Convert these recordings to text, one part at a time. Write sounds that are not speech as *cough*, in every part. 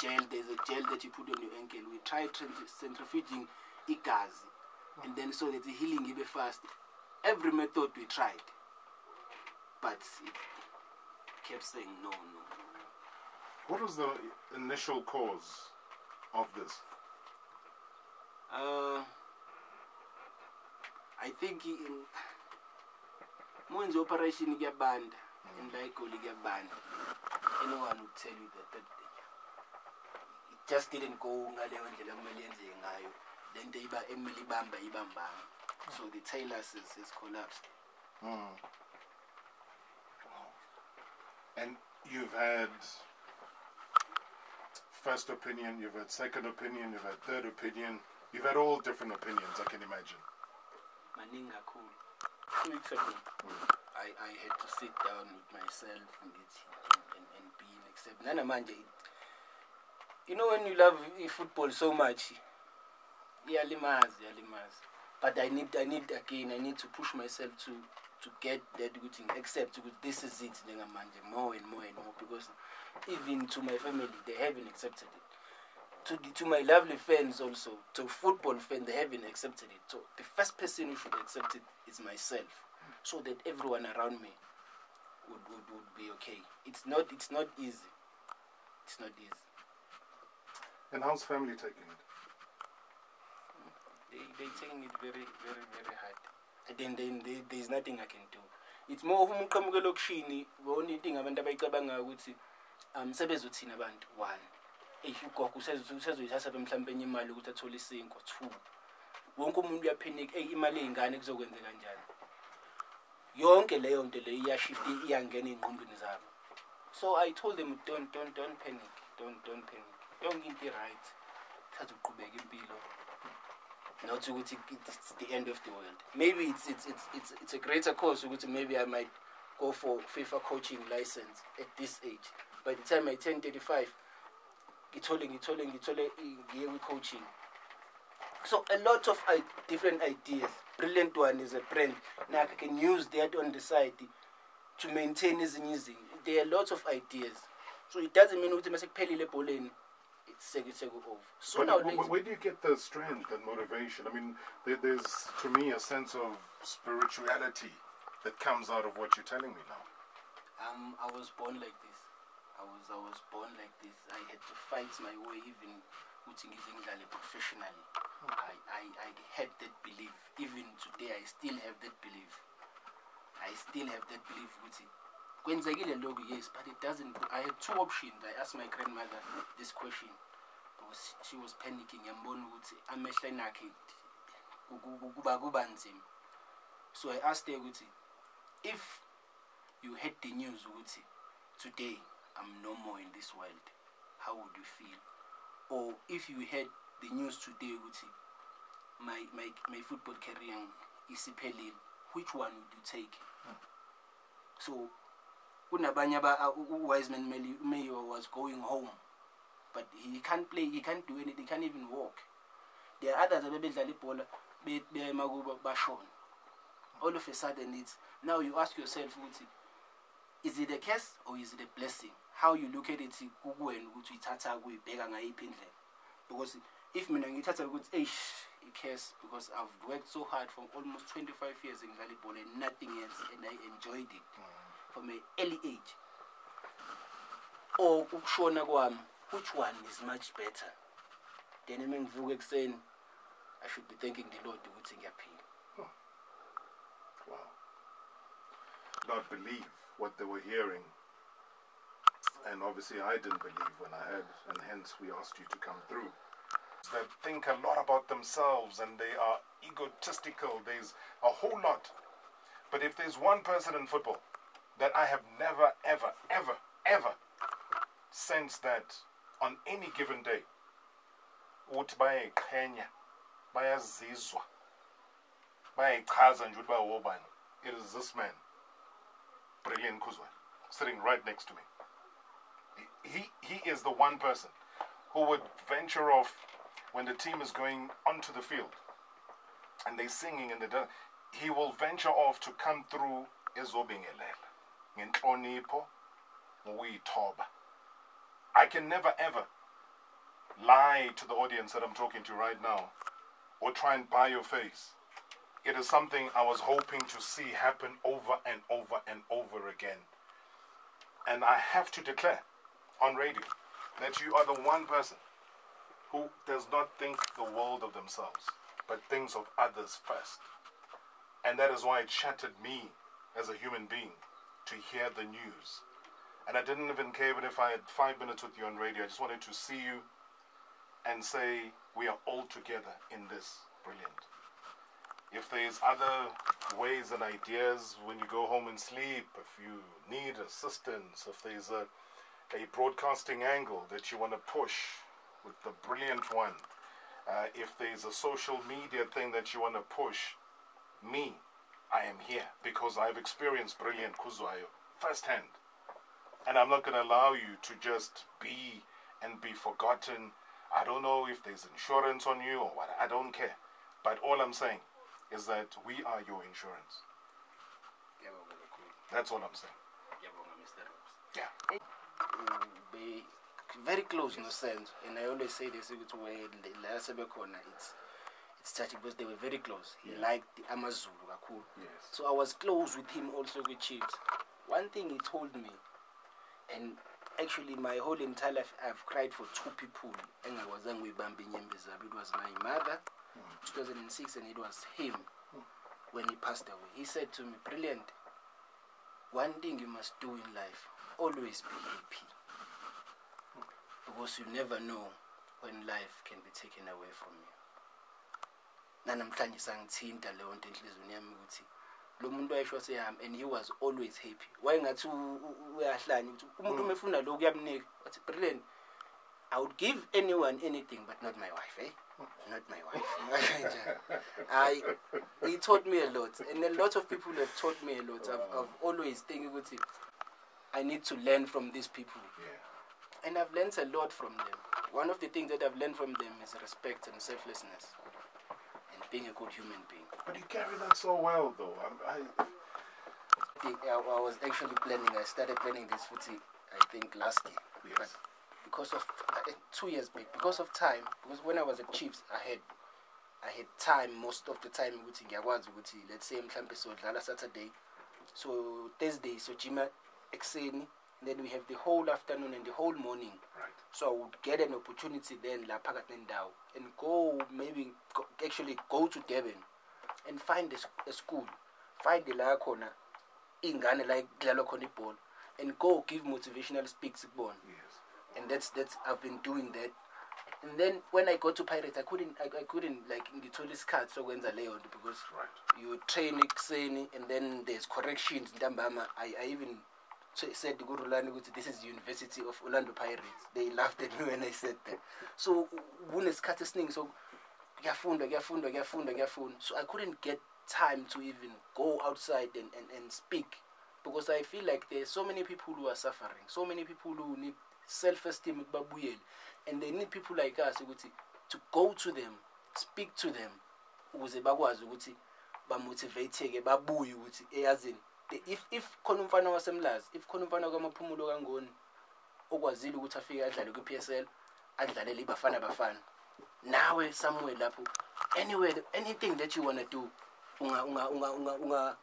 gel there's a gel that you put on your ankle we tried centrifuging igazi and then so that the healing ibe fast every method we tried but it kept saying no no no. What was the initial cause of this? Uh, I think in mwenze operation kuyabanda and la igoli kuyabanda anyone would tell you that, that just didn't go ngaleyo ndlela kumele yenzeke ngayo. Le nto iba emele ibamba ibambanga so the talus has, has collapsed. Hmm. And you've had first opinion, you've had second opinion, you've had third opinion, you've had all different opinions, I can imagine. maningi kakhulu. Two weeks ago I, I had to sit down with myself and, and, and, and be in accept it, you know when you love football so much iyalimaza iyalimaza. But i need i need again i need to push myself to to get that ukuthi accept ukuthi this is it njengamanje more and more and more because even to my family they haven't accepted it. To the, to my lovely fans also to football fans they haven't accepted it. So the first person who should accept it is myself so that everyone around me would, would, would be okay. It's not it's not easy. It's not easy And how's family taking it? they they taking it very very very hard. And then then there, there's nothing i can do. It's more uma uqhamuke elokishini the only thing abantu abayicabangayo ukuthi um sebezothina abantu one. Eyi ugogo usezo- usezoyithatha mhlawumbe enye imali ukuthi athole isinkwa two. Wonke umuntu uyaphenika eyi imali ey'ngane kuzokwenzeka kanjani yonke leyo nto leyo iyashift iyangena ey'nqombeni zabo. So i told them don't don't don't panic. Don't don't panic. Yonke into i-right thatha uqhubeka impilo not ukuthi it's the end of the world. Maybe it's it's it's it's, it's a greater cause ukuthi maybe i might go for fifa coaching license at this age. By the time i turn 35 ngithole ngithole ngithole ngiye kwi-coaching. So a lot of I- different ideas. Brilliant one is a brand. Now i can use that on the side to maintain ezinye izinto. There are lots of ideas. So it doesn't mean ukuthi mase kuphelile ebholeni so But now wh- wh- where do you get the strength and motivation? I mean, there, there's, to me, a sense of spirituality that comes out of what you're telling me now. Um, I was born like this. I was I was born like this. I had to fight my way even ngidlale professionally. I, I, I had that belief. Even today I still have that belief. I still have that belief ukuthi kwenzekile lokhu yes but it doesn't I had two options. I asked my grandmother this question because she was panicking yambona ukuthi amehlweni akhe ku- ku- ku- kuba kuba nzima. So I asked her ukuthi if you heard the news ukuthi today I'm no more in this world, how would you feel? Or if you heard the news today ukuthi my my my football career isiphelile, which one would you take? Hmm. So kunabanye aba uh, u- Wiseman Meyiwa- Meyiwa was going home. But he can't play, he can't do anything, he can't even walk. There are others abebedlala ibhola be- bema kuba bashona. All of a sudden it's now you ask yourself ukuthi is it a curse or is it a blessing? How you look at it kukuwena ukuthi uyithatha kuyibheka ngayiphi indlela. Because if mina ngithatha ukuthi eish i-curse because i've worked so hard for almost 25 years ngidlala ibhola and nothing else and i enjoyed it mm. From an early age or ukushona kwami which one is much better then uma ngivuka ekuseni i should be thanking the lord ukuthi ngiyaphila Wow. Not believe what they were hearing. And obviously, I didn't believe when I heard, and hence we asked you to come through. That think a lot about themselves and they are egotistical. There's a whole lot. But if there's one person in football that I have never, ever, ever, ever sensed that on any given day, uthi bayayiqhenya bayazizwa bayayichaza nje ukuthi bawobani it is this man brilliant kuzwa sitting right next to me. He, he is the one person who would venture off when the team is going onto the field and they're singing and they he will venture off to come through ezobingelela i can never ever lie to the audience that I'm talking to right now or try and buy your face. It is something I was hoping to see happen over and over and over again. And I have to declare on radio that you are the one person who does not think the world of themselves, but thinks of others first. And that is why it shattered me as a human being to hear the news. And I didn't even care even if I had five minutes with you on radio. I just wanted to see you and say we are all together in this. Brilliant. If there's other ways and ideas when you go home and sleep, if you need assistance, if there's a, a broadcasting angle that you want to push with the brilliant one, uh, if there's a social media thing that you want to push, me, I am here because I've experienced brilliant Khuzwayo firsthand. And I'm not going to allow you to just be and be forgotten. I don't know if there's insurance on you or what. I don't care. But all I'm saying is that we are your insurance. That's all I'm saying. Ngiyabonga, Mr. Rose. Yeah. be very close in a sense and i always say this la sebekhona it's because they were very close. He liked the amazulu kakhulu. Yes. so i was close with him also with chiefs. One thing he told me and actually my whole entire life i've cried for two people. Engakwazanga uyibamba inyembe zabo. It was my mother mm. 2006 and it was him when he passed away. He said to me brilliant. One thing you must do in life always be happy. Because you never know when life can be taken away from you nanamhlanje sangithinta leyo nto yami ukuthi lo muntu wayesho sehamba and he was always happy. Wayengathi uyahlanya ukuthi umuntu uma efuna lokhu kuyamnika. Wathi brilliant. I would give anyone anything but not my wife eh? *laughs* Not my wife. I, he taught me a lot and a lot of people have taught me a lot. I've, I've always think ukuthi i need to learn from these people. Yeah. and I've learned a lot from them. One of the things that I've learned from them is respect and selflessness being a good human being. But you carry that so well, though. I'm, I, I, think I, I was actually planning, I started planning this footy, I think, last year. Yes. But because of, uh, two years back, because of time, because when I was at Chiefs, I had I had time most of the time ukuthi ngiyakwazi ukuthi let's say mhlambe sodlala Saturday so Thursday so jima ekuseni then we have the whole afternoon and the whole morning right. so I would get an opportunity then la nendawo and go maybe go, actually go to Durban and find a school find la khona ingane la kudlalwa khona ibhola and go give motivational speaks kubona Yes. and that's that's I've been doing that and then when I got to Pirates I couldn't I, I couldn't like ngithola isikhathi sokwenza leyo nto because Right. you train ekuseni and then there's corrections ntambama I, I even t- said kurulani ukuthi this is university of orlando pirates. They laughed at me when i said that. So kunesikhathi esiningi so kuyafundwa kuyafundwa kuyafundwa kuyafundwa. So i couldn't get time to even go outside and, and, and speak because i feel like there's so many people who are suffering. So many people who need self-esteem and they need people like us to go to them speak to them ukuze bakwazi ukuthi bamotivate-ke babuye ukuthi eh, eyazini the- if if khona umfana wasemlazi if khona umfana kwamaphumulo kangoni okwazile ukuthi afike adlale kwi-PSL adlalele ibafana bafana. Nawe somewhere lapho anywhere anything that you wanna do unga unga unga unga unga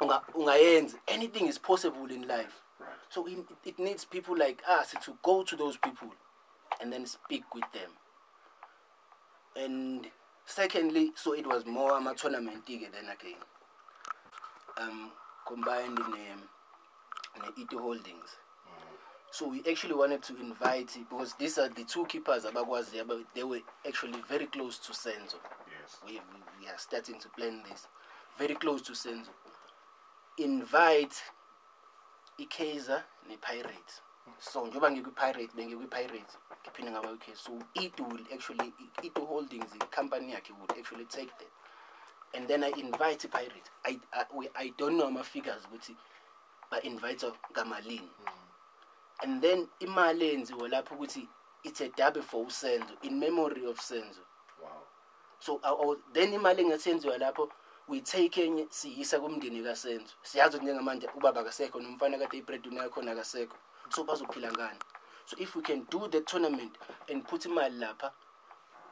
unga ungayenza. Anything is possible in life. So it, it needs people like us to go to those people and then speak with them. And secondly so it was more ama tournament ke then again um combined ne ne Ito Holdings. So we actually wanted to invite because these are the two keepers abakwazi but they were actually very close to Senzo. Yes. we, we, we are starting to plan this. Very close to Senzo. Invite ikaizer ne-pirate so njengoba ngikwi-pirate bengikwi-pirate ngiphinde ngaba okay so it will actually ito holdings i-company yakhe would actually take that and then i invite i-pirate I, I, we, i don't know ama-figures ukuthi ba-invite ngamalini. And then imali eyenziwe lapho ukuthi it's a dabe for usenzo in memory of senzo. Wow. so was- then imali engasenziwa lapho uyitake enye siyisa kumndeni kasenzo. Siyazi ukuthi njengamanje ubaba akasekho nomfana kade ibreadwinner yakhona akasekho. So bazophila ngani? So if we can do the tournament and put imali lapha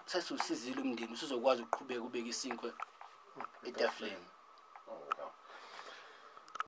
sesiwusizile umndeni usuzokwazi ukuqhubeka ubeka isinkwe. It definitely. Oh.